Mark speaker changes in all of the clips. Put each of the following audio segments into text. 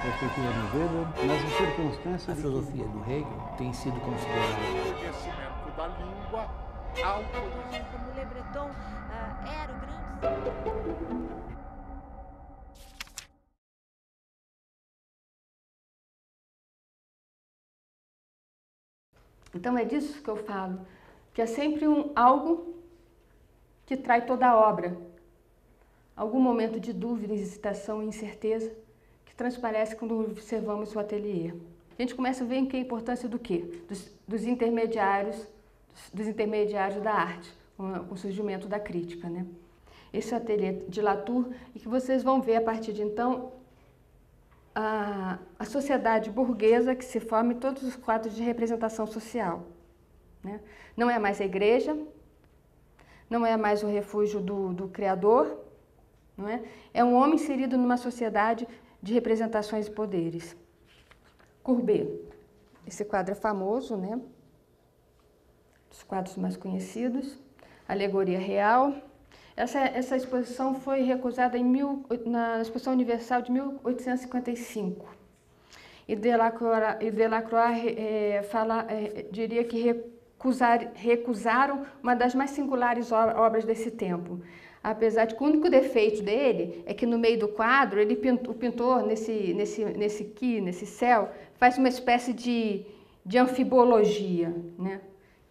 Speaker 1: perspectiva do Weber, nas circunstâncias...
Speaker 2: A filosofia do Hegel tem sido considerada...
Speaker 3: O conhecimento da língua ao.
Speaker 4: Como Le Breton uh, era o grande...
Speaker 5: Então é disso que eu falo, que é sempre um, algo que trai toda a obra. Algum momento de dúvida, hesitação e incerteza que transparece quando observamos o ateliê. A gente começa a ver que a importância do quê? Dos, dos intermediários, dos, intermediários da arte, com o surgimento da crítica, né? Esse ateliê de Latour, e que vocês vão ver a partir de então a, a sociedade burguesa que se forma em todos os quadros de representação social. Né? Não é mais a igreja, não é mais o refúgio do, do Criador, não é? é um homem inserido numa sociedade de representações e poderes. Courbet, esse quadro é famoso, né? Dos quadros mais conhecidos. Alegoria Real, essa, essa exposição foi recusada em mil, na Exposição Universal de 1855. E Delacroix, e Delacroix é, fala, é, diria que recusar, recusaram uma das mais singulares obras desse tempo. Apesar de que o único defeito dele é que no meio do quadro, ele, o pintor, nesse, nesse, nesse aqui, nesse céu, faz uma espécie de, de anfibologia. Né?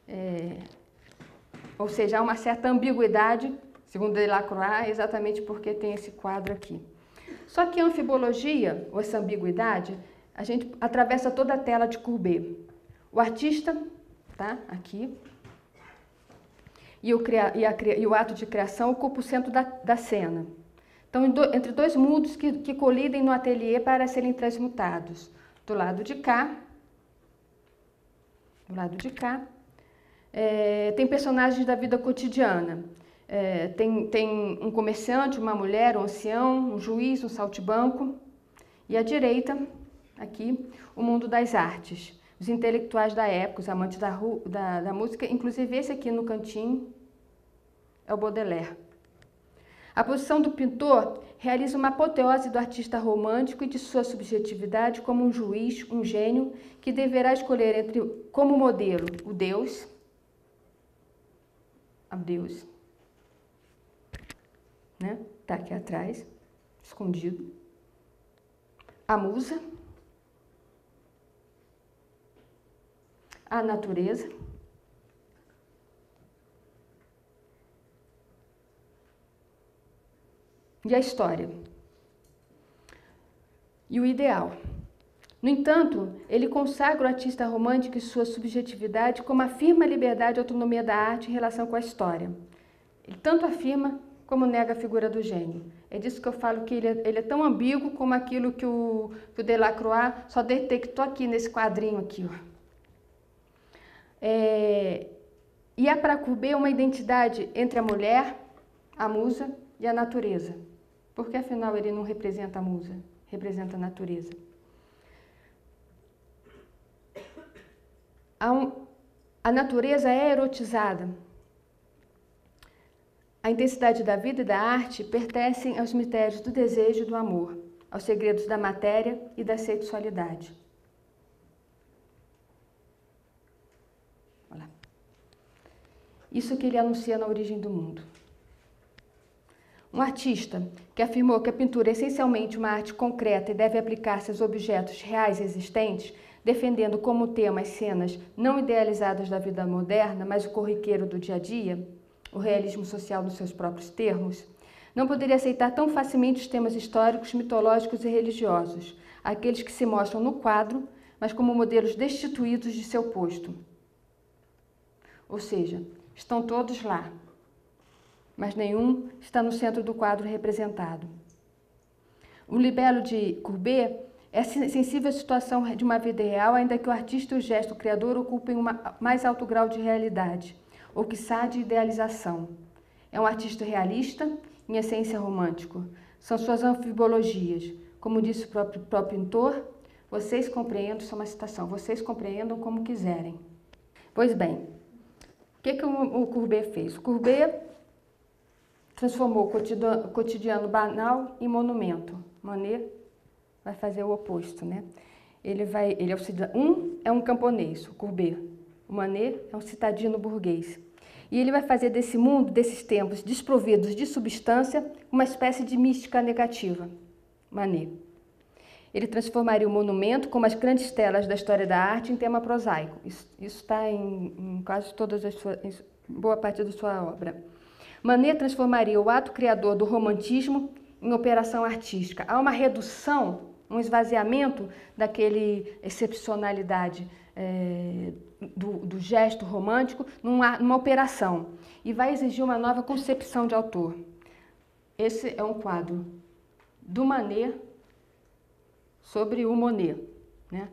Speaker 5: É, ou seja, há uma certa ambiguidade segundo Delacroix, exatamente porque tem esse quadro aqui. Só que a anfibologia, ou essa ambiguidade, a gente atravessa toda a tela de Courbet. O artista, tá, aqui, e o, e, a, e o ato de criação ocupa o centro da, da cena. Então, entre dois mundos que, que colidem no ateliê para serem transmutados. Do lado de cá, do lado de cá, é, tem personagens da vida cotidiana. É, tem, tem um comerciante, uma mulher, um ancião, um juiz, um saltibanco. E à direita, aqui, o mundo das artes. Os intelectuais da época, os amantes da, da, da música, inclusive esse aqui no cantinho é o Baudelaire. A posição do pintor realiza uma apoteose do artista romântico e de sua subjetividade como um juiz, um gênio, que deverá escolher entre como modelo o Deus, a Deus, né? Tá aqui atrás, escondido. A musa. A natureza. E a história. E o ideal. No entanto, ele consagra o artista romântico e sua subjetividade como afirma a liberdade e autonomia da arte em relação com a história. Ele tanto afirma como nega a figura do gênio. É disso que eu falo que ele é, ele é tão ambíguo como aquilo que o, que o Delacroix só detectou aqui nesse quadrinho aqui. Ó. É, e é para Courbet uma identidade entre a mulher, a musa e a natureza. Porque afinal ele não representa a musa, representa a natureza. A, um, a natureza é erotizada, a intensidade da vida e da arte pertencem aos mistérios do desejo e do amor, aos segredos da matéria e da sexualidade. Olha. Isso que ele anuncia na origem do mundo. Um artista que afirmou que a pintura é essencialmente uma arte concreta e deve aplicar-se aos objetos reais existentes, defendendo como tema as cenas não idealizadas da vida moderna, mas o corriqueiro do dia a dia, o realismo social nos seus próprios termos, não poderia aceitar tão facilmente os temas históricos, mitológicos e religiosos, aqueles que se mostram no quadro, mas como modelos destituídos de seu posto. Ou seja, estão todos lá, mas nenhum está no centro do quadro representado. O libelo de Courbet é sensível à situação de uma vida real, ainda que o artista e o gesto criador ocupem um mais alto grau de realidade ou quiçá de idealização. É um artista realista, em essência romântico. São suas anfibologias. Como disse o próprio, próprio pintor, vocês compreendam, isso é uma citação, vocês compreendam como quiserem. Pois bem, o que, que o, o Courbet fez? O Courbet transformou o cotidiano, cotidiano banal em monumento. Manet vai fazer o oposto, né? Ele vai, ele é o um é um camponês, o Courbet. O Manet é um citadino burguês. E ele vai fazer desse mundo, desses tempos desprovidos de substância, uma espécie de mística negativa. Manet. Ele transformaria o monumento, como as grandes telas da história da arte, em tema prosaico. Isso está em, em, quase todas as suas, boa parte da sua obra. Manet transformaria o ato criador do romantismo em operação artística. Há uma redução, um esvaziamento daquele excepcionalidade é, do, do, gesto romântico numa, numa operação e vai exigir uma nova concepção de autor. Esse é um quadro do Manet sobre o Monet. Né?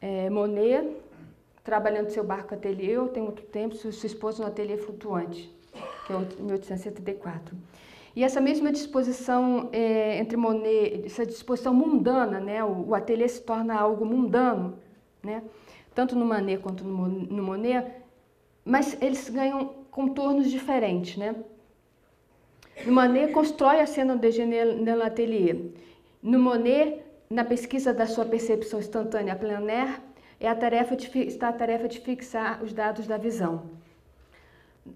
Speaker 5: É, Monet, trabalhando seu barco ateliê, tem muito tempo, sua esposa no ateliê flutuante, que é 1874. E essa mesma disposição é, entre Monet, essa disposição mundana, né? o, o ateliê se torna algo mundano, né? tanto no Manet quanto no, no Monet, mas eles ganham contornos diferentes. Né? No Manet, constrói a cena de Genel no ateliê. No Monet, na pesquisa da sua percepção instantânea plein air, é a tarefa de, está a tarefa de fixar os dados da visão.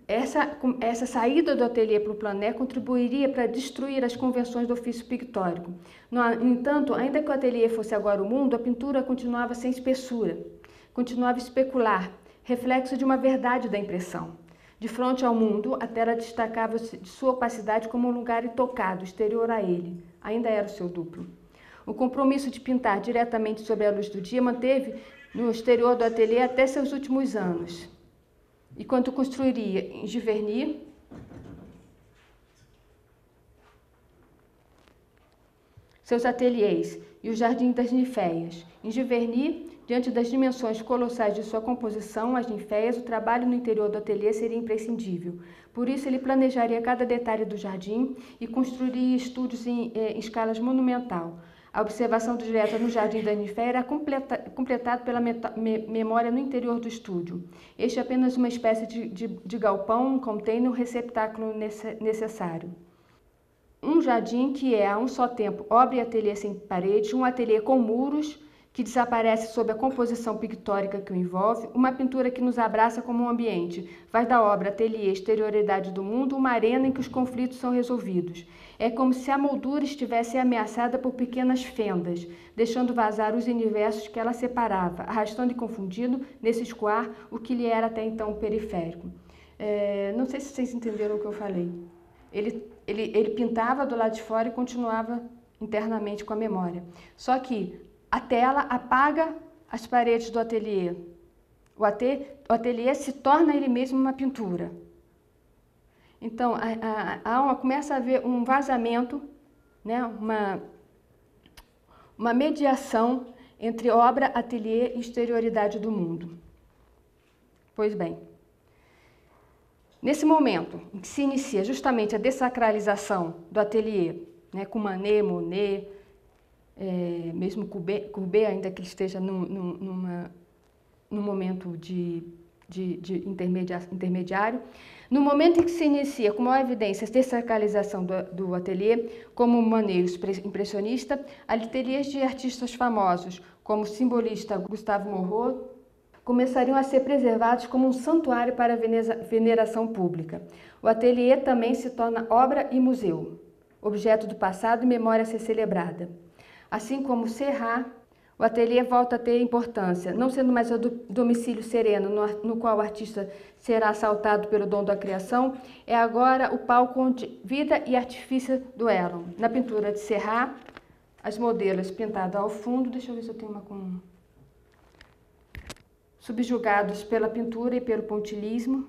Speaker 5: Essa, essa saída do ateliê para o plané contribuiria para destruir as convenções do ofício pictórico. No entanto, ainda que o ateliê fosse agora o mundo, a pintura continuava sem espessura, continuava especular, reflexo de uma verdade da impressão. De frente ao mundo, a tela destacava-se de sua opacidade como um lugar intocado, exterior a ele. Ainda era o seu duplo. O compromisso de pintar diretamente sobre a luz do dia manteve no exterior do ateliê até seus últimos anos. E quando construiria em Giverny, seus ateliês e o Jardim das Ninféias. Em Giverny, diante das dimensões colossais de sua composição, as ninféias, o trabalho no interior do ateliê seria imprescindível. Por isso, ele planejaria cada detalhe do jardim e construiria estúdios em, eh, em escalas monumental. A observação direta no Jardim da era completa, completada pela meta, me, memória no interior do estúdio. Este é apenas uma espécie de, de, de galpão, um container, um receptáculo nesse, necessário. Um jardim que é, a um só tempo, obra e ateliê sem paredes, um ateliê com muros, que desaparece sob a composição pictórica que o envolve, uma pintura que nos abraça como um ambiente, faz da obra ateliê exterioridade do mundo uma arena em que os conflitos são resolvidos. É como se a moldura estivesse ameaçada por pequenas fendas, deixando vazar os universos que ela separava, arrastando e confundindo nesse escoar o que lhe era até então periférico. É, não sei se vocês entenderam o que eu falei. Ele, ele, ele pintava do lado de fora e continuava internamente com a memória. Só que a tela apaga as paredes do ateliê. O, ateliê se torna ele mesmo uma pintura. Então, a, a, a uma, começa a haver um vazamento, né, uma, uma mediação entre obra, ateliê e exterioridade do mundo. Pois bem, nesse momento em que se inicia justamente a dessacralização do ateliê, né, com Manet, Monet, é, mesmo Courbet, ainda que ele esteja num, num, numa, num momento de, de, de intermediário, no momento em que se inicia com maior evidência a desacralização do, do ateliê, como maneiro impressionista, ateliês de artistas famosos, como o simbolista Gustavo Moreau, começariam a ser preservados como um santuário para a veneração pública. O ateliê também se torna obra e museu, objeto do passado e memória a ser celebrada. Assim como Serra, o ateliê volta a ter importância, não sendo mais o domicílio sereno no, qual o artista será assaltado pelo dom da criação, é agora o palco onde vida e artifício duelam. Na pintura de Serra, as modelos pintadas ao fundo, deixa eu ver se eu tenho uma com subjugados pela pintura e pelo pontilismo.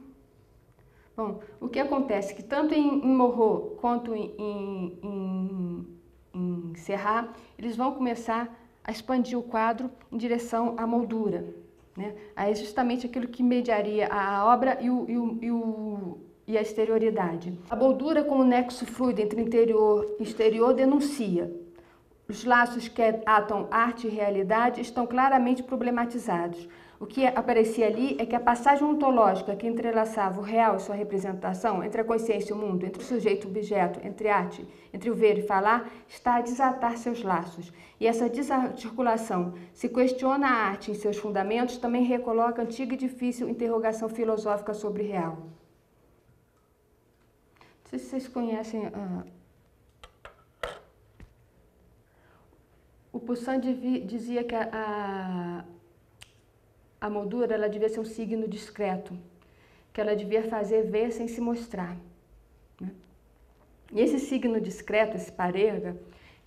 Speaker 5: Bom, o que acontece que tanto em, em Morro quanto em, em, em em Serra, eles vão começar a expandir o quadro em direção à moldura. Né? Aí é justamente aquilo que mediaria a obra e, o, e, o, e, o, e a exterioridade. A moldura como nexo fluido entre interior e exterior denuncia. Os laços que atam arte e realidade estão claramente problematizados. O que aparecia ali é que a passagem ontológica que entrelaçava o real e sua representação, entre a consciência e o mundo, entre o sujeito e o objeto, entre arte, entre o ver e falar, está a desatar seus laços. E essa desarticulação se questiona a arte em seus fundamentos, também recoloca antiga e difícil interrogação filosófica sobre real. Não sei se vocês conhecem. Uh... O Poussin dizia que a a moldura ela devia ser um signo discreto, que ela devia fazer ver sem se mostrar. Né? E esse signo discreto, esse parega,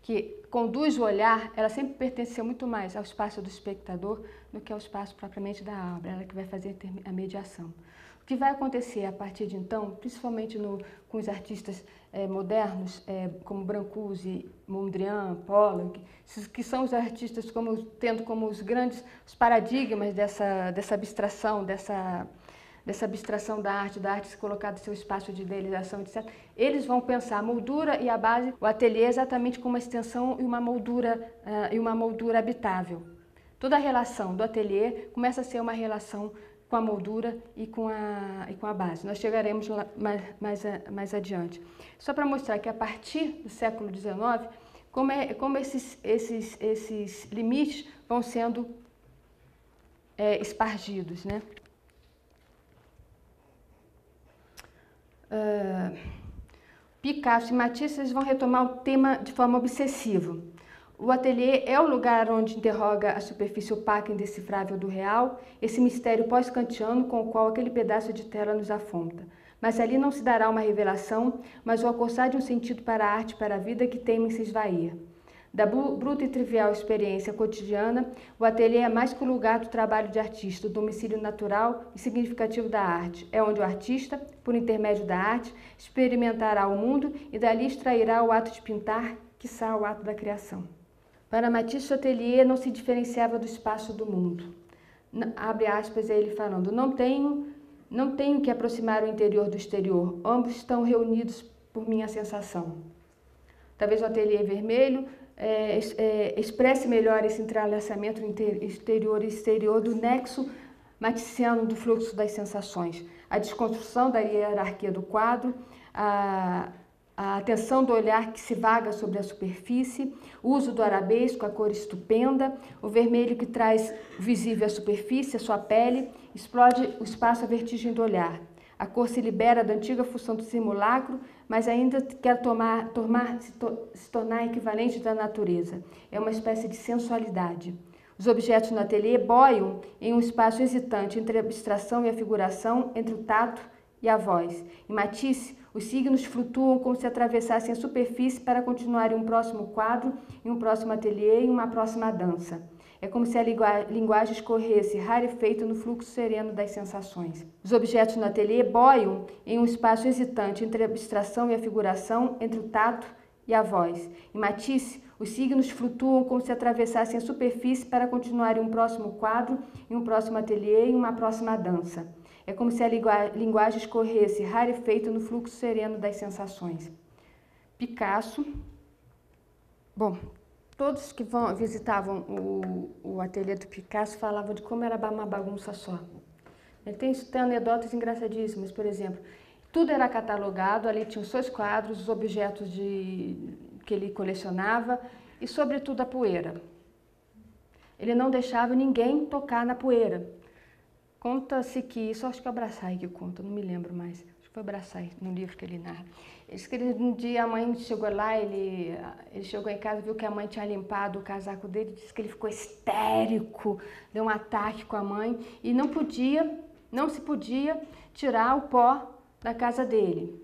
Speaker 5: que conduz o olhar, ela sempre pertencia muito mais ao espaço do espectador do que ao espaço propriamente da obra, ela que vai fazer a mediação. O que vai acontecer a partir de então, principalmente no, com os artistas é, modernos, é, como Brancusi, Mondrian, Pollock, que são os artistas como, tendo como os grandes os paradigmas dessa, dessa abstração, dessa, dessa abstração da arte, da arte se colocar no seu espaço de idealização, etc. Eles vão pensar a moldura e a base, o ateliê exatamente como uma extensão e uma moldura, uh, e uma moldura habitável. Toda a relação do ateliê começa a ser uma relação com a moldura e com a, e com a base. Nós chegaremos lá mais, mais, mais adiante. Só para mostrar que a partir do século XIX, como, é, como esses, esses, esses limites vão sendo é, espargidos. Né? Uh, Picasso e Matisse vão retomar o tema de forma obsessiva. O ateliê é o lugar onde interroga a superfície opaca e indecifrável do real, esse mistério pós-kantiano com o qual aquele pedaço de tela nos afronta. Mas ali não se dará uma revelação, mas o acossar de um sentido para a arte e para a vida que temem se esvair. Da bruta e trivial experiência cotidiana, o ateliê é mais que o lugar do trabalho de artista, o domicílio natural e significativo da arte. É onde o artista, por intermédio da arte, experimentará o mundo e dali extrairá o ato de pintar, quiçá o ato da criação. Para Matisse, o ateliê não se diferenciava do espaço do mundo. Abre aspas, ele falando, não tenho, não tenho que aproximar o interior do exterior, ambos estão reunidos por minha sensação. Talvez o ateliê vermelho é, é, expresse melhor esse entrelaçamento interior e exterior do nexo maticiano do fluxo das sensações, a desconstrução da hierarquia do quadro, a, a atenção do olhar que se vaga sobre a superfície, o uso do arabesco, a cor estupenda, o vermelho que traz visível à superfície, a sua pele, explode o espaço a vertigem do olhar. A cor se libera da antiga função do simulacro, mas ainda quer tomar, tomar, se, to, se tornar equivalente da natureza. É uma espécie de sensualidade. Os objetos no ateliê boiam em um espaço hesitante entre a abstração e a figuração, entre o tato e a voz. Em Matisse, os signos flutuam como se atravessassem a superfície para continuar em um próximo quadro, em um próximo ateliê, em uma próxima dança. É como se a linguagem escorresse, rarefeita no fluxo sereno das sensações. Os objetos no ateliê boiam em um espaço hesitante entre a abstração e a figuração, entre o tato e a voz. Em Matisse, os signos flutuam como se atravessassem a superfície para continuar em um próximo quadro, em um próximo ateliê, em uma próxima dança. É como se a linguagem escorresse, rarefeita no fluxo sereno das sensações. Picasso. Bom, todos que vão, visitavam o, o ateliê do Picasso falavam de como era uma bagunça só. Ele tem, tem anedotas engraçadíssimas, por exemplo. Tudo era catalogado, ali tinham seus quadros, os objetos de, que ele colecionava e, sobretudo, a poeira. Ele não deixava ninguém tocar na poeira. Conta-se que, isso acho que é o Braçai que conta, não me lembro mais. Acho que foi o Braçai, no livro que ele narra. Ele, um dia a mãe chegou lá, ele, ele chegou em casa, viu que a mãe tinha limpado o casaco dele, disse que ele ficou histérico, deu um ataque com a mãe e não podia, não se podia tirar o pó da casa dele.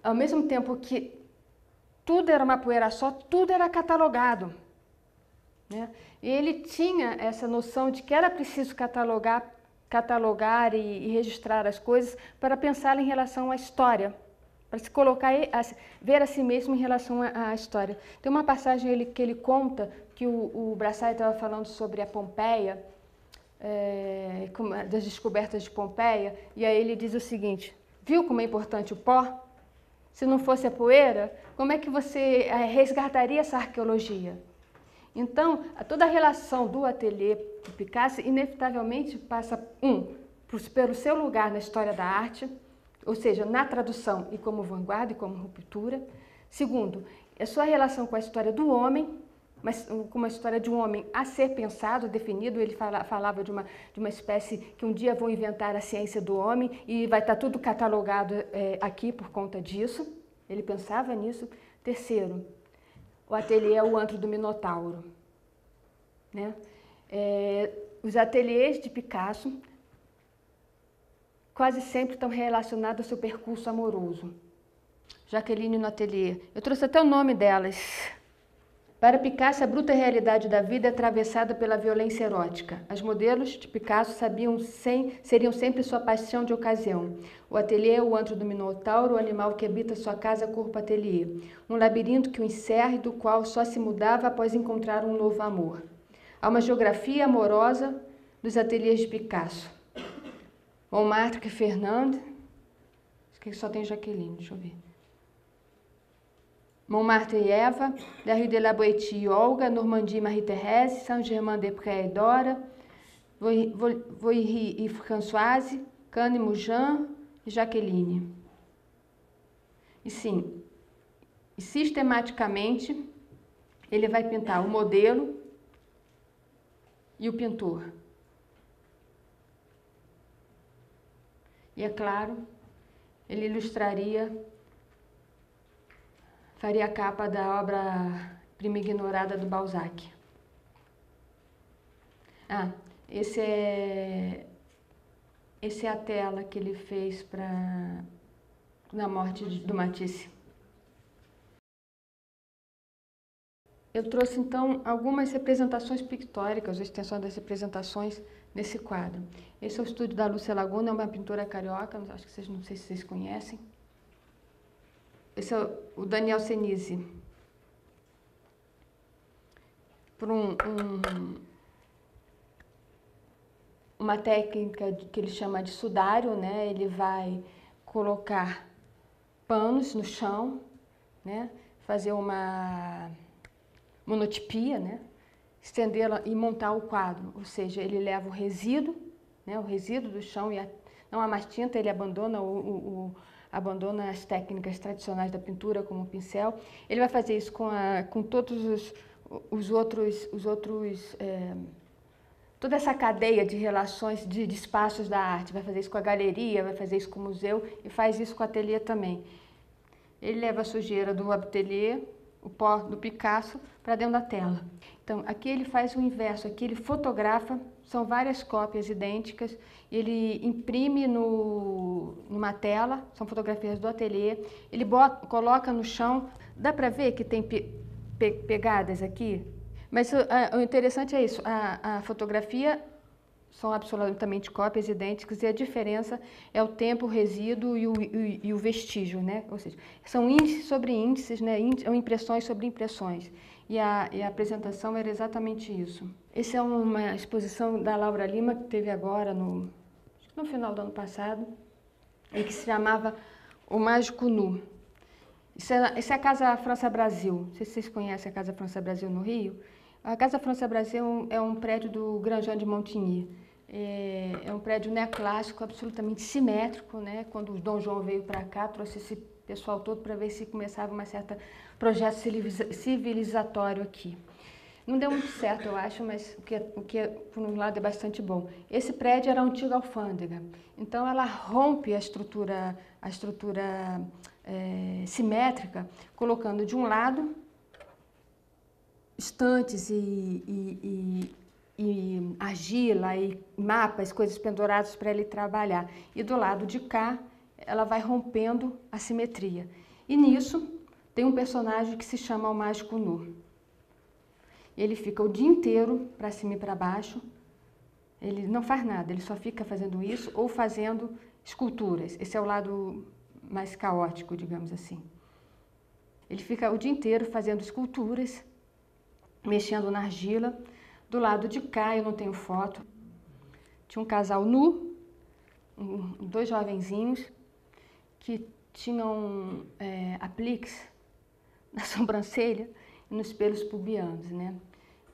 Speaker 5: Ao mesmo tempo que tudo era uma poeira só, tudo era catalogado. Né? E ele tinha essa noção de que era preciso catalogar catalogar e, e registrar as coisas para pensar em relação à história, para se colocar, ver a si mesmo em relação à, história. Tem uma passagem ele, que ele conta que o, o Braçai estava falando sobre a Pompeia, é, das descobertas de Pompeia, e aí ele diz o seguinte: viu como é importante o pó? Se não fosse a poeira, como é que você é, resgataria essa arqueologia? Então, toda a relação do ateliê do Picasso inevitavelmente passa, um, pelo seu lugar na história da arte, ou seja, na tradução e como vanguarda e como ruptura. Segundo, a sua relação com a história do homem, mas com uma história de um homem a ser pensado, definido. Ele fala, falava de uma, de uma espécie que um dia vão inventar a ciência do homem e vai estar tudo catalogado é, aqui por conta disso. Ele pensava nisso. Terceiro, o ateliê é o antro do Minotauro. Né? É, os ateliês de Picasso quase sempre estão relacionados ao seu percurso amoroso. Jaqueline no ateliê. Eu trouxe até o nome delas. Para Picasso, a bruta realidade da vida é atravessada pela violência erótica. As modelos de Picasso sabiam sem, seriam sempre sua paixão de ocasião. O ateliê o antro do Minotauro, o animal que habita sua casa corpo ateliê. Um labirinto que o encerra e do qual só se mudava após encontrar um novo amor. Há uma geografia amorosa dos ateliês de Picasso. Montmartre Fernand. Acho que só tem Jaqueline, deixa eu ver. Montmartre e Eva, La Rue de la Boétie e Olga, Normandie Marie-Thérèse, Saint-Germain-des-Prés e Dora, Voiry e Françoise, Cannes e Mujan e Jaqueline. E sim, e sistematicamente ele vai pintar o modelo e o pintor. E é claro, ele ilustraria faria a capa da obra Prima Ignorada do Balzac. Ah, esse é esse é a tela que ele fez para na morte do Matisse. Eu trouxe então algumas representações pictóricas, extensões das representações nesse quadro. Esse é o estúdio da Lúcia Laguna, é uma pintora carioca, acho que vocês não sei se vocês conhecem. Esse é o Daniel Senise. Por um, um, uma técnica que ele chama de sudário, né? Ele vai colocar panos no chão, né? Fazer uma monotipia, né? Estendê-la e montar o quadro. Ou seja, ele leva o resíduo, né? O resíduo do chão e a, não há mais tinta, ele abandona o, o abandona as técnicas tradicionais da pintura, como o pincel. Ele vai fazer isso com, a, com todos os, os outros, os outros é, toda essa cadeia de relações de, de, espaços da arte. Vai fazer isso com a galeria, vai fazer isso com o museu e faz isso com o ateliê também. Ele leva a sujeira do ateliê, o pó do Picasso, para dentro da tela. Então, aqui ele faz o inverso, aqui ele fotografa, são várias cópias idênticas, ele imprime no, numa tela, são fotografias do ateliê, ele bota, coloca no chão, dá para ver que tem pe, pe, pegadas aqui? Mas o interessante é isso, a, a fotografia são absolutamente cópias idênticas e a diferença é o tempo, o resíduo e o, e, e o vestígio, né? Ou seja, são índices sobre índices, né? impressões sobre impressões e a, e a apresentação era exatamente isso. Essa é uma exposição da Laura Lima que teve agora no, no final do ano passado e que se chamava O Mágico Nu. Isso é, é a Casa França Brasil. Não sei se vocês conhecem a Casa França Brasil no Rio. A Casa França Brasil é um prédio do Grand Jean de Montigny. É, é um prédio neoclássico, absolutamente simétrico. Né? Quando o Dom João veio para cá, trouxe esse pessoal todo para ver se começava uma certa projeto civilizatório aqui. Não deu muito certo, eu acho, mas o que, é, o que é, por um lado é bastante bom. Esse prédio era a antiga alfândega, então ela rompe a estrutura, a estrutura é, simétrica, colocando de um lado estantes e, e, e, e argila e mapas, coisas penduradas para ele trabalhar. E do lado de cá, ela vai rompendo a simetria. E nisso, tem um personagem que se chama o Mágico Nu. Ele fica o dia inteiro para cima e para baixo. Ele não faz nada, ele só fica fazendo isso ou fazendo esculturas. Esse é o lado mais caótico, digamos assim. Ele fica o dia inteiro fazendo esculturas, mexendo na argila. Do lado de cá, eu não tenho foto, tinha um casal nu, dois jovenzinhos, que tinham é, apliques na sobrancelha e nos pelos pubianos, né?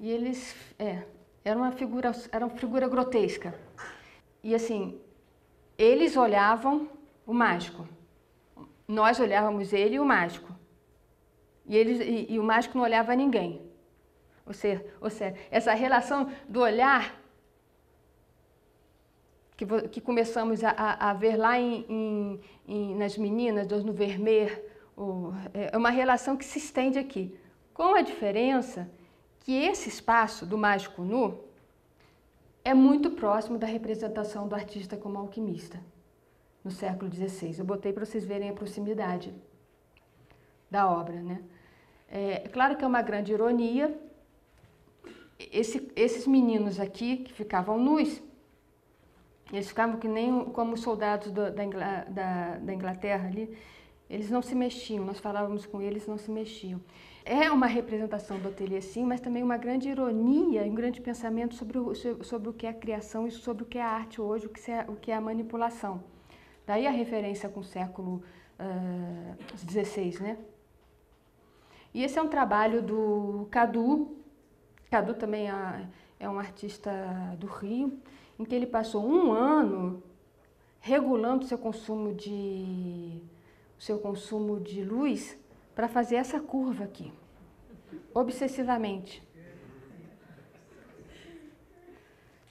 Speaker 5: E eles, é, era uma figura, era uma figura grotesca. E assim, eles olhavam o mágico. Nós olhávamos ele e o mágico. E, eles, e, e o mágico não olhava ninguém. Ou seja, ou seja, essa relação do olhar que, que começamos a, a, a, ver lá em, em, em, nas meninas, no Vermeer, é, é uma relação que se estende aqui. Com a diferença que esse espaço do mágico nu é muito próximo da representação do artista como alquimista no século XVI. Eu botei para vocês verem a proximidade da obra, né? É claro que é uma grande ironia. Esse, esses meninos aqui que ficavam nus, eles ficavam que nem como soldados do, da, da, da Inglaterra ali, eles não se mexiam. Nós falávamos com eles, não se mexiam. É uma representação do ateliê, sim, mas também uma grande ironia, um grande pensamento sobre o, sobre o que é a criação e sobre o que é a arte hoje, o que é, o que é a manipulação. Daí a referência com o século XVI, uh, né? E esse é um trabalho do Cadu. Cadu também é, é um artista do Rio, em que ele passou um ano regulando seu consumo de seu consumo de luz para fazer essa curva aqui, obsessivamente.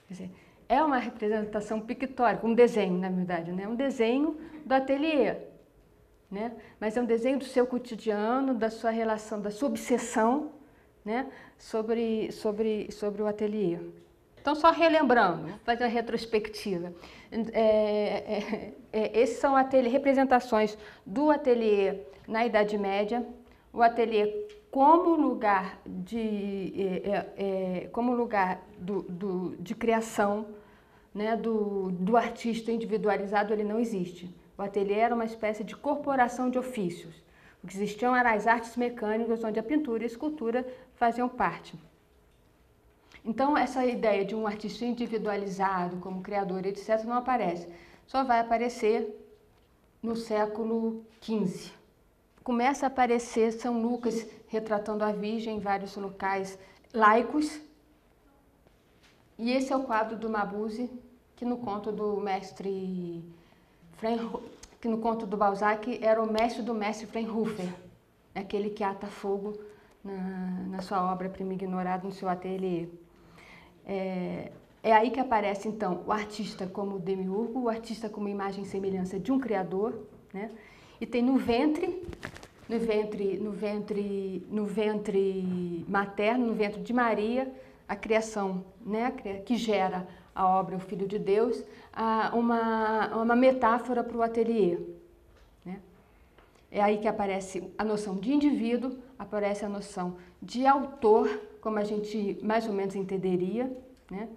Speaker 5: Dizer, é uma representação pictórica, um desenho, na verdade, né? um desenho do ateliê. Né? Mas é um desenho do seu cotidiano, da sua relação, da sua obsessão né? sobre, sobre, sobre o ateliê. Então, só relembrando, fazer uma retrospectiva. É, é, é, esses são ateliê, representações do ateliê na Idade Média, o ateliê como lugar de, é, é, é, como lugar do, do, de criação né, do, do artista individualizado, ele não existe. O ateliê era uma espécie de corporação de ofícios. O que existiam eram as artes mecânicas, onde a pintura e a escultura faziam parte. Então, essa ideia de um artista individualizado como criador, etc., não aparece. Só vai aparecer no século XV. Começa a aparecer São Lucas retratando a Virgem em vários locais laicos. E esse é o quadro do Mabuse, que no conto do mestre que no conto do Balzac era o mestre do mestre Freinhofer, aquele que ata fogo na, na sua obra Prima Ignorada, no seu ateliê. É, é aí que aparece, então, o artista como demiurgo, o artista como imagem e semelhança de um criador, né? E tem no ventre, no ventre, no ventre, no ventre materno, no ventre de Maria, a criação, né? Que gera a obra O Filho de Deus, uma, uma metáfora para o ateliê. Né? É aí que aparece a noção de indivíduo, aparece a noção de autor, como a gente mais ou menos entenderia, né?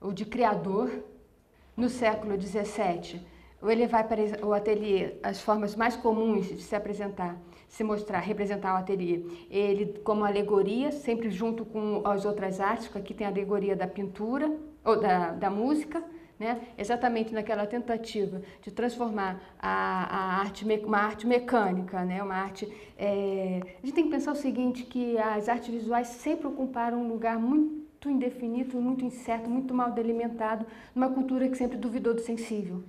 Speaker 5: ou de criador. No século XVII, ele vai para o ateliê, as formas mais comuns de se apresentar, se mostrar, representar o ateliê. Ele como alegoria, sempre junto com as outras artes, aqui tem a alegoria da pintura, ou da, da música, né? exatamente naquela tentativa de transformar a, a arte, uma arte mecânica, né? uma arte... É... A gente tem que pensar o seguinte, que as artes visuais sempre ocuparam um lugar muito indefinido, muito incerto, muito mal delimitado, numa cultura que sempre duvidou do sensível.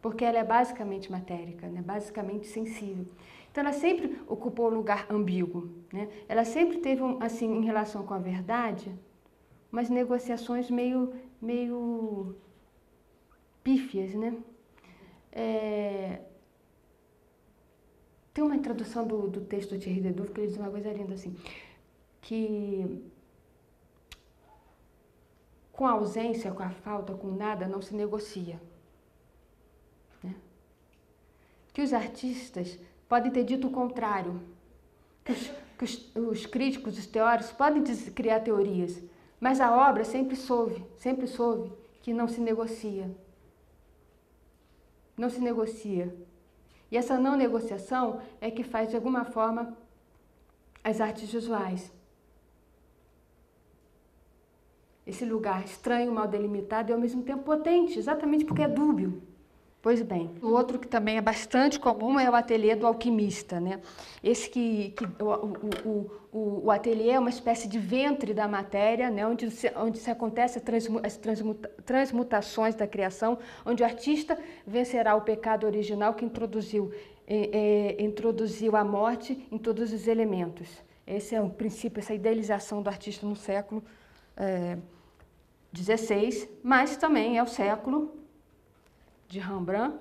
Speaker 5: Porque ela é basicamente matérica, né? basicamente sensível. Então ela sempre ocupou um lugar ambíguo. Né? Ela sempre teve, assim, em relação com a verdade, umas negociações meio, meio pífias, né? É... Tem uma introdução do, do texto de Ledoux que ele diz uma coisa linda assim, que com a ausência, com a falta, com nada, não se negocia. Né? Que os artistas podem ter dito o contrário, que os, que os, os críticos, os teóricos podem criar teorias, mas a obra sempre soube, sempre soube que não se negocia. Não se negocia. E essa não negociação é que faz, de alguma forma, as artes visuais. Esse lugar estranho, mal delimitado e ao mesmo tempo potente, exatamente porque é dúbio. Pois bem, o outro que também é bastante comum é o ateliê do alquimista, né? Esse que, que o, o, o, o ateliê é uma espécie de ventre da matéria, né? onde, se, onde se acontece as transmuta, transmutações da criação, onde o artista vencerá o pecado original que introduziu, é, é, introduziu a morte em todos os elementos. Esse é o princípio, essa idealização do artista no século XVI, é, mas também é o século de Rembrandt,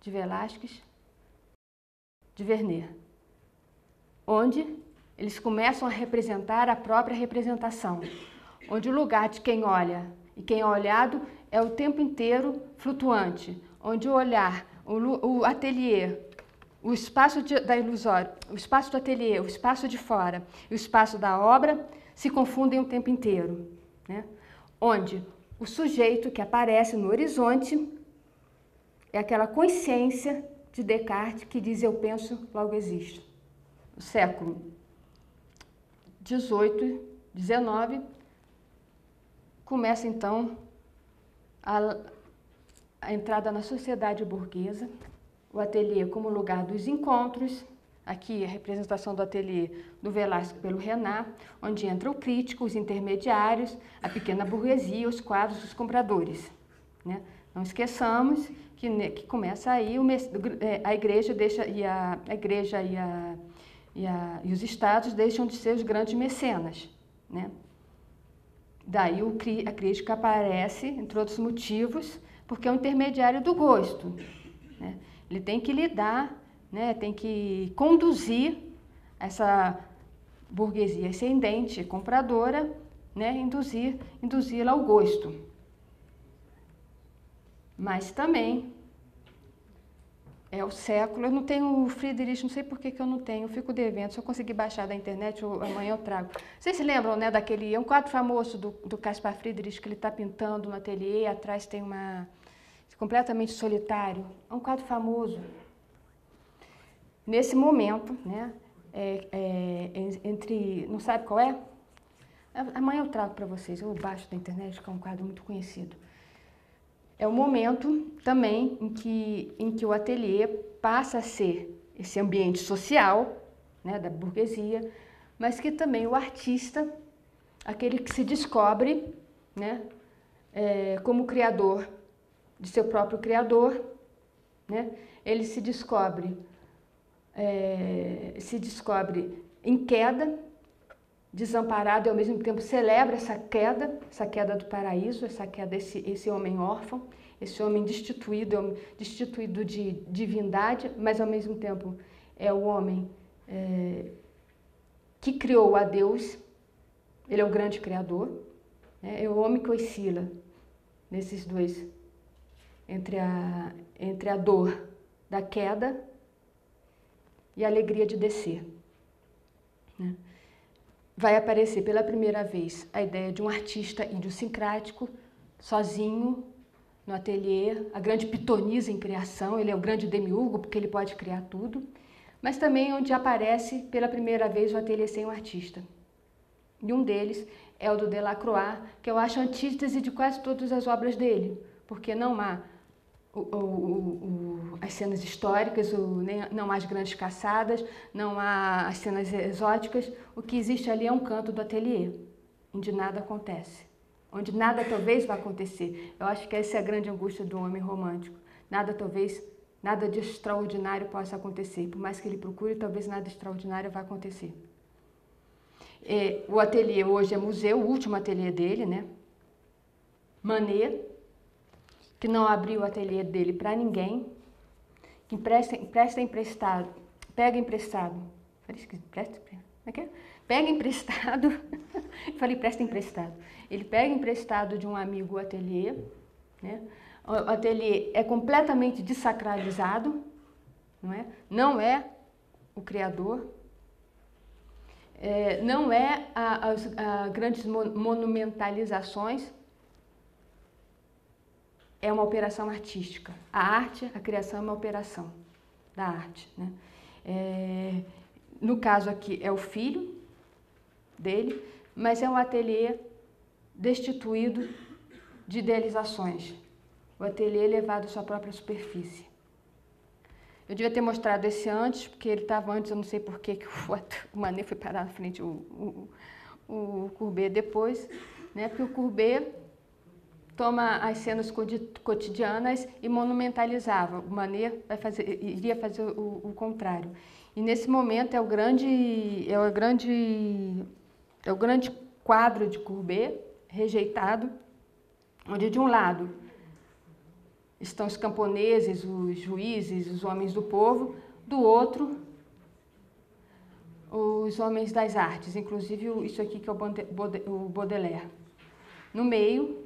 Speaker 5: de Velázquez, de Vermeer, onde eles começam a representar a própria representação, onde o lugar de quem olha e quem é olhado é o tempo inteiro flutuante, onde o olhar, o, o ateliê, o espaço de, da ilusório, o espaço do ateliê, o espaço de fora e o espaço da obra se confundem o tempo inteiro, né? onde o sujeito que aparece no horizonte é aquela consciência de Descartes que diz eu penso, logo existo. O século 18, 19 começa então a, a entrada na sociedade burguesa, o ateliê como lugar dos encontros, Aqui a representação do ateliê do Velázquez pelo Renat, onde entra o crítico, os intermediários, a pequena burguesia, os quadros, os compradores. Né? Não esqueçamos que, que começa aí o, é, a igreja deixa e a, a igreja e, a, e, a, e os estados deixam de ser os grandes mecenas. Né? Daí o, a crítica aparece, entre outros motivos, porque é um intermediário do gosto. Né? Ele tem que lidar né, tem que conduzir essa burguesia ascendente, compradora, né, induzir, induzi-la ao gosto. Mas também é o século. Eu não tenho o Friedrich, não sei por que, que eu não tenho, eu fico devendo. Se eu conseguir baixar da internet, eu, amanhã eu trago. Vocês se lembram né, daquele. É um quadro famoso do, do Caspar Friedrich que ele está pintando no ateliê, atrás tem uma. completamente solitário. É um quadro famoso. Nesse momento, né, é, é, entre, não sabe qual é? Amanhã eu trago para vocês, eu baixo da internet, que é um quadro muito conhecido. É o momento também em que, em que o ateliê passa a ser esse ambiente social, né, da burguesia, mas que também o artista, aquele que se descobre né, é, como criador de seu próprio criador, né, ele se descobre é, se descobre em queda, desamparado e ao mesmo tempo celebra essa queda, essa queda do paraíso, essa queda desse esse homem órfão, esse homem destituído, destituído de divindade, mas ao mesmo tempo é o homem é, que criou a Deus, ele é o grande criador, né? é o homem que oscila nesses dois, entre a, entre a dor da queda e a alegria de descer. Né? Vai aparecer pela primeira vez a ideia de um artista idiosincrático, sozinho, no ateliê, a grande pitonisa em criação, ele é o grande demiurgo porque ele pode criar tudo, mas também onde aparece pela primeira vez o ateliê sem um artista. E um deles é o do Delacroix, que eu acho antítese de quase todas as obras dele, porque não há o, o, as cenas históricas, nem, não há as grandes caçadas, não há as cenas exóticas. O que existe ali é um canto do ateliê, onde nada acontece, onde nada talvez vá acontecer. Eu acho que essa é a grande angústia do homem romântico. Nada talvez, nada de extraordinário possa acontecer. Por mais que ele procure, talvez nada extraordinário vá acontecer. E, o ateliê hoje é museu, o último ateliê dele, né? Manet, que não abriu o ateliê dele para ninguém, que empresta, empresta emprestado, pega emprestado, presta, é que é? Pega emprestado, falei presta emprestado. Ele pega emprestado de um amigo o ateliê, né? O ateliê é completamente desacralizado, não é? Não é o criador, é, não é as grandes monumentalizações é uma operação artística. A arte, a criação é uma operação da arte. Né? É, no caso aqui é o filho dele, mas é um ateliê destituído de idealizações. o ateliê levado à sua própria superfície. Eu devia ter mostrado esse antes, porque ele estava antes, eu não sei por que o Manet foi parar na frente, o, o, o Courbet depois, né? porque o Courbet toma as cenas cotidianas e monumentalizava. O Manet fazer, iria fazer o, o contrário. E nesse momento é o grande, é o grande, é o grande quadro de Courbet rejeitado, onde de um lado estão os camponeses, os juízes, os homens do povo, do outro os homens das artes, inclusive isso aqui que é o Baudelaire. No meio,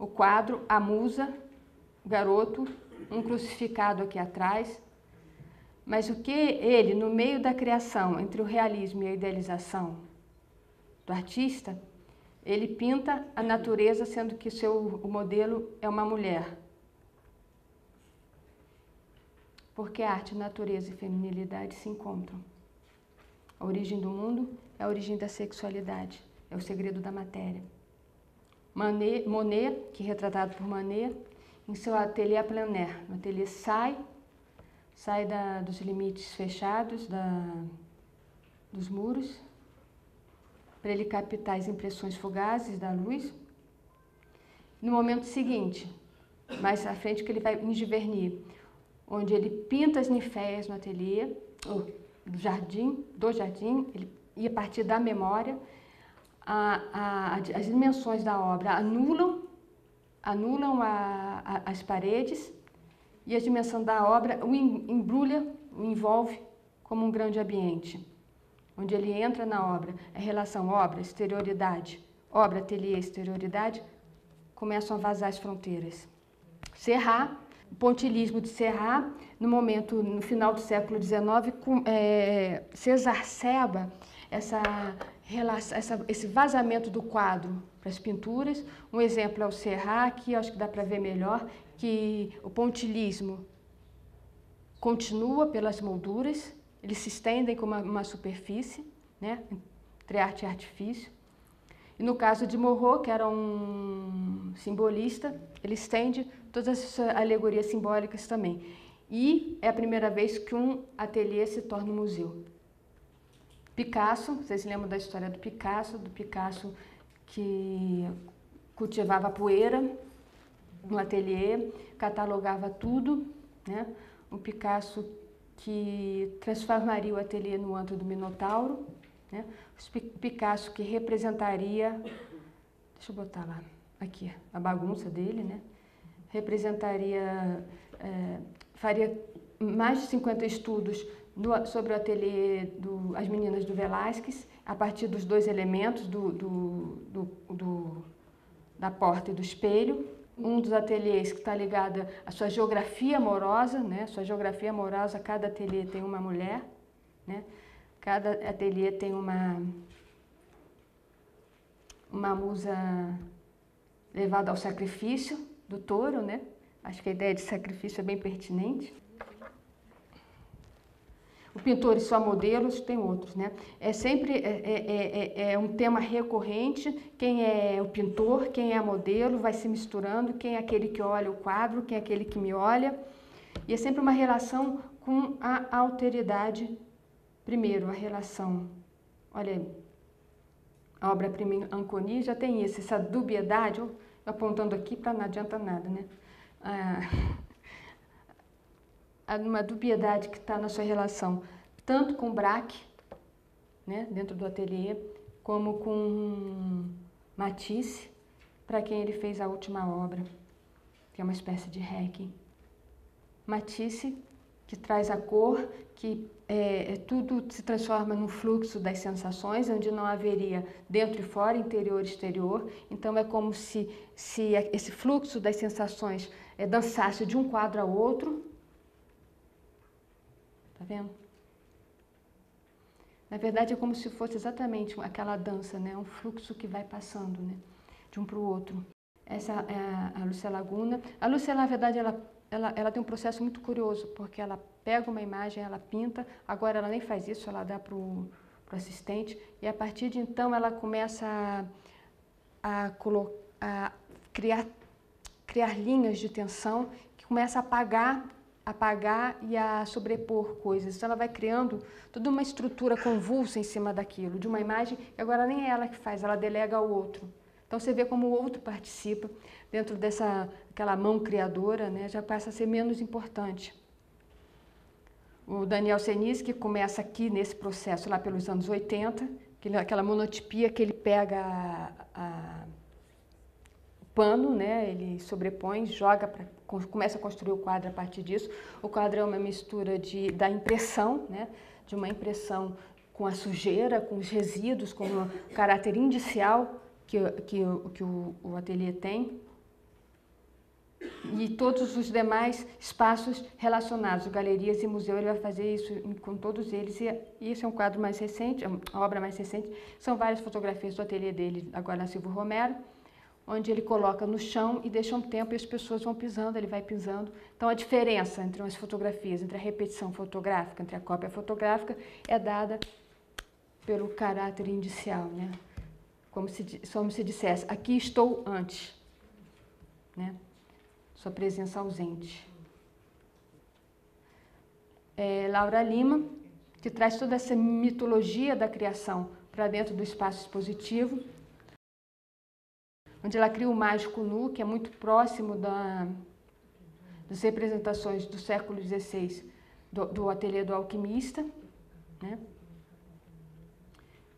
Speaker 5: o quadro, a musa, o garoto, um crucificado aqui atrás. Mas o que ele, no meio da criação, entre o realismo e a idealização do artista, ele pinta a natureza, sendo que seu, o modelo é uma mulher. Porque arte, natureza e feminilidade se encontram. A origem do mundo é a origem da sexualidade, é o segredo da matéria. Manet, Monet, que é retratado por Manet, em seu ateliê plein air. O ateliê sai, sai da, dos limites fechados da, dos muros, para ele captar as impressões fugazes da luz. No momento seguinte, mais à frente que ele vai em Giverny, onde ele pinta as ninféias no ateliê, do jardim, do jardim, ele ia partir da memória, a, a, as dimensões da obra anulam, anulam a, as paredes e a dimensão da obra o embrulha, o envolve como um grande ambiente, onde ele entra na obra. A relação obra, exterioridade, obra, ateliê, exterioridade, começam a vazar as fronteiras. Serra, o pontilismo de Serra, no momento, no final do século XIX, com, é, se exacerba essa essa, esse vazamento do quadro para as pinturas. Um exemplo é o Serra, que acho que dá para ver melhor, que o pontilismo continua pelas molduras, eles se estendem como uma, uma superfície, né, entre arte e artifício. E no caso de Morro, que era um simbolista, ele estende todas essas alegorias simbólicas também. E é a primeira vez que um ateliê se torna um museu. Picasso, vocês lembram da história do Picasso, do Picasso que cultivava poeira no ateliê, catalogava tudo, né? O Picasso que transformaria o ateliê no antro do Minotauro, né? O Picasso que representaria, deixa eu botar lá, aqui, a bagunça dele, né? representaria, é, faria mais de 50 estudos sobre o ateliê do As Meninas do Velázquez, a partir dos dois elementos, do, do, do da porta e do espelho. Um dos ateliês que está ligado à sua geografia amorosa, né? sua geografia amorosa, cada ateliê tem uma mulher, né? cada ateliê tem uma, uma musa levada ao sacrifício, do touro, né? Acho que a ideia de sacrifício é bem pertinente. O pintor e sua modelos, tem outros, né? É sempre é, é, é, é, um tema recorrente. Quem é o pintor, quem é a modelo, vai se misturando. Quem é aquele que olha o quadro, quem é aquele que me olha. E é sempre uma relação com a alteridade. Primeiro, a relação. Olha aí, a obra-prima Anconi já tem isso, essa dubiedade apontando aqui para não adianta nada, né? Ah, uma dubiedade que está na sua relação tanto com Braque, né, dentro do ateliê, como com Matisse, para quem ele fez a última obra, que é uma espécie de Requiem. Matisse, que traz a cor, que é, é, tudo se transforma num fluxo das sensações, onde não haveria dentro e fora, interior e exterior. Então é como se, se esse fluxo das sensações é, dançasse de um quadro ao outro. Tá vendo? Na verdade é como se fosse exatamente aquela dança, né? um fluxo que vai passando né? de um para o outro. Essa é a Lúcia Laguna. A Lúcia, na verdade, ela ela, ela tem um processo muito curioso, porque ela pega uma imagem, ela pinta, agora ela nem faz isso, ela dá para o assistente, e a partir de então ela começa a, a, a criar criar linhas de tensão que começa a apagar, apagar e a sobrepor coisas. Então ela vai criando toda uma estrutura convulsa em cima daquilo, de uma imagem que agora nem é ela que faz, ela delega ao outro. Então você vê como o outro participa dentro dessa aquela mão criadora, né, já passa a ser menos importante. O Daniel Senis, que começa aqui nesse processo lá pelos anos 80, aquela monotipia que ele pega a, a, pano, né, ele sobrepõe, joga, pra, começa a construir o quadro a partir disso. O quadro é uma mistura de, da impressão, né, de uma impressão com a sujeira, com os resíduos, com o caráter indicial que, que, que o, o ateliê tem e todos os demais espaços relacionados, galerias e museu, ele vai fazer isso com todos eles. E isso é um quadro mais recente, a obra mais recente, são várias fotografias do ateliê dele, agora na Silvio Romero, onde ele coloca no chão e deixa um tempo e as pessoas vão pisando, ele vai pisando. Então a diferença entre as fotografias, entre a repetição fotográfica, entre a cópia fotográfica, é dada pelo caráter indicial, né? como se, como se dissesse, aqui estou antes, né? sua presença ausente. É, Laura Lima, que traz toda essa mitologia da criação para dentro do espaço expositivo, onde ela cria o mágico nu, que é muito próximo da, das representações do século XVI do, do ateliê do alquimista, né?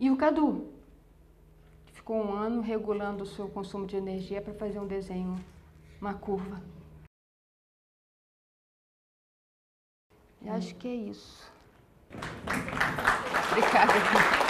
Speaker 5: E o Cadu, ficou um ano regulando o seu consumo de energia para fazer um desenho, uma curva. E acho que é isso. Obrigada.